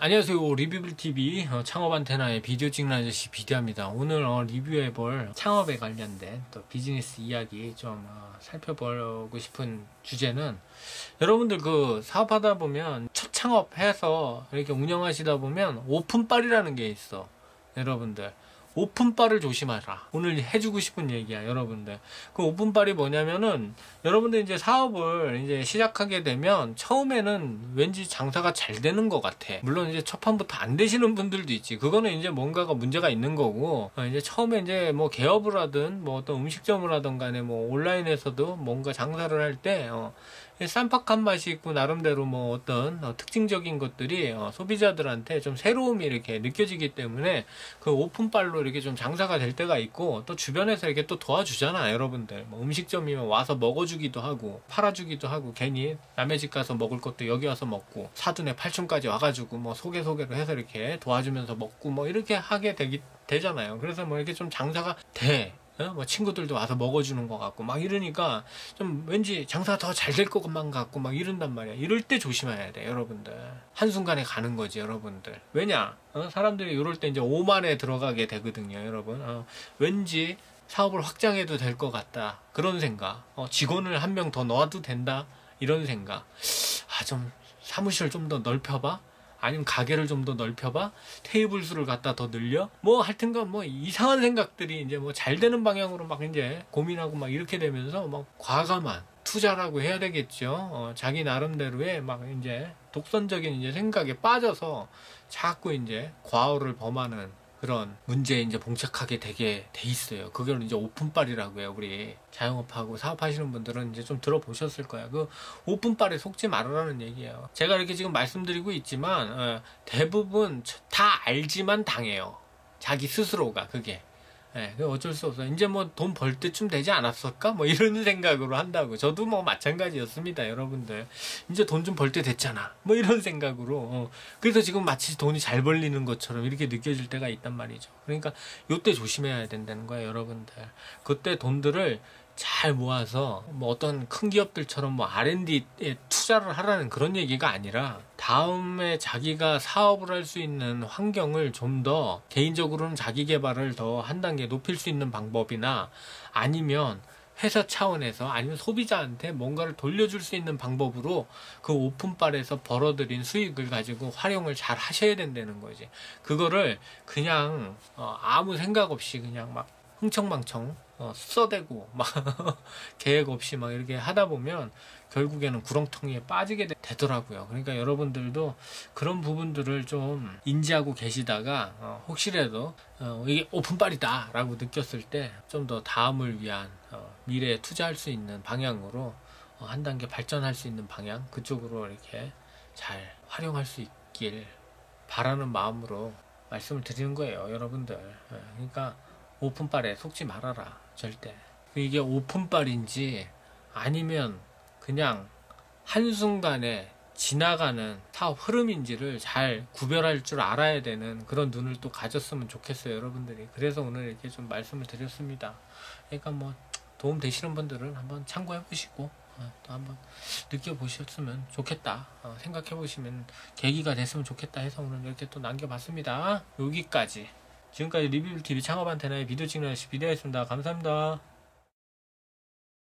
안녕하세요. 리뷰블TV 어, 창업 안테나의 비디오 찍는 아저씨 비디오입니다. 오늘 어, 리뷰해볼 창업에 관련된 또 비즈니스 이야기 좀 어, 살펴보고 싶은 주제는 여러분들 그 사업하다 보면 첫 창업해서 이렇게 운영하시다 보면 오픈빨이라는 게 있어. 여러분들 오픈빨을 조심하라. 오늘 해주고 싶은 얘기야, 여러분들. 그 오픈빨이 뭐냐면은, 여러분들 이제 사업을 이제 시작하게 되면, 처음에는 왠지 장사가 잘 되는 것 같아. 물론 이제 첫 판부터 안 되시는 분들도 있지. 그거는 이제 뭔가가 문제가 있는 거고, 어, 이제 처음에 이제 뭐 개업을 하든, 뭐 어떤 음식점을 하든 간에 뭐 온라인에서도 뭔가 장사를 할 때, 어, 쌈박한 맛이 있고 나름대로 뭐 어떤 어, 특징적인 것들이 어, 소비자들한테 좀 새로움이 이렇게 느껴지기 때문에 그 오픈빨로 이렇게 좀 장사가 될 때가 있고 또 주변에서 이렇게 또 도와주잖아 여러분들 뭐 음식점이면 와서 먹어주기도 하고 팔아주기도 하고 괜히 남의 집 가서 먹을 것도 여기 와서 먹고 사둔에 8층까지 와가지고 뭐 소개 소개를 해서 이렇게 도와주면서 먹고 뭐 이렇게 하게 되기 되잖아요 그래서 뭐 이렇게 좀 장사가 돼 어? 뭐 친구들도 와서 먹어주는 것 같고 막 이러니까 좀 왠지 장사가 더잘 될 것만 같고 막 이런단 말이야. 이럴 때 조심해야 돼, 여러분들. 한순간에 가는 거지, 여러분들. 왜냐? 어? 사람들이 이럴 때 이제 오만에 들어가게 되거든요, 여러분. 어, 왠지 사업을 확장해도 될 것 같다. 그런 생각. 어, 직원을 한 명 더 넣어도 된다. 이런 생각. 아, 좀 사무실 좀 더 넓혀봐. 아니면 가게를 좀 더 넓혀봐? 테이블 수를 갖다 더 늘려? 뭐 하여튼간 뭐 이상한 생각들이 이제 뭐 잘 되는 방향으로 막 이제 고민하고 막 이렇게 되면서 막 과감한 투자라고 해야 되겠죠. 어, 자기 나름대로의 막 이제 독선적인 이제 생각에 빠져서 자꾸 이제 과오를 범하는 그런 문제에 이제 봉착하게 되게 돼 있어요. 그걸 이제 오픈빨이라고 해요. 우리 자영업하고 사업하시는 분들은 이제 좀 들어보셨을 거야. 그 오픈빨에 속지 말으라는 얘기예요. 제가 이렇게 지금 말씀드리고 있지만 어, 대부분 다 알지만 당해요. 자기 스스로가 그게. 예, 네, 어쩔 수 없어. 이제 뭐 돈 벌 때쯤 되지 않았을까? 뭐 이런 생각으로 한다고. 저도 뭐 마찬가지였습니다, 여러분들. 이제 돈 좀 벌 때 됐잖아. 뭐 이런 생각으로. 어. 그래서 지금 마치 돈이 잘 벌리는 것처럼 이렇게 느껴질 때가 있단 말이죠. 그러니까 요때 조심해야 된다는 거예요, 여러분들. 그때 돈들을 잘 모아서 뭐 어떤 큰 기업들처럼 뭐 R&D에 투자를 하라는 그런 얘기가 아니라 다음에 자기가 사업을 할 수 있는 환경을 좀 더 개인적으로는 자기 개발을 더 한 단계 높일 수 있는 방법이나 아니면 회사 차원에서 아니면 소비자한테 뭔가를 돌려줄 수 있는 방법으로 그 오픈빨에서 벌어들인 수익을 가지고 활용을 잘 하셔야 된다는 거지. 그거를 그냥 어 아무 생각 없이 그냥 막 흥청망청 어, 써대고 막 계획 없이 막 이렇게 하다 보면 결국에는 구렁텅이에 빠지게 되, 더라고요 그러니까 여러분들도 그런 부분들을 좀 인지하고 계시다가 어, 혹시라도 어, 이게 오픈빨이다라고 느꼈을 때 좀 더 다음을 위한 어, 미래에 투자할 수 있는 방향으로 어, 한 단계 발전할 수 있는 방향 그쪽으로 이렇게 잘 활용할 수 있길 바라는 마음으로 말씀을 드리는 거예요, 여러분들. 예, 그러니까 오픈빨에 속지 말아라 절대. 이게 오픈빨인지 아니면 그냥 한순간에 지나가는 사업 흐름인지를 잘 구별할 줄 알아야 되는 그런 눈을 또 가졌으면 좋겠어요 여러분들이. 그래서 오늘 이렇게 좀 말씀을 드렸습니다. 그러니까 뭐 도움 되시는 분들은 한번 참고해 보시고 어, 또 한번 느껴보셨으면 좋겠다 어, 생각해 보시면 계기가 됐으면 좋겠다 해서 오늘 이렇게 또 남겨봤습니다. 여기까지 지금까지 리뷰TV 창업 안테나의 비디오 찍는 아저씨 비디오였습니다. 감사합니다.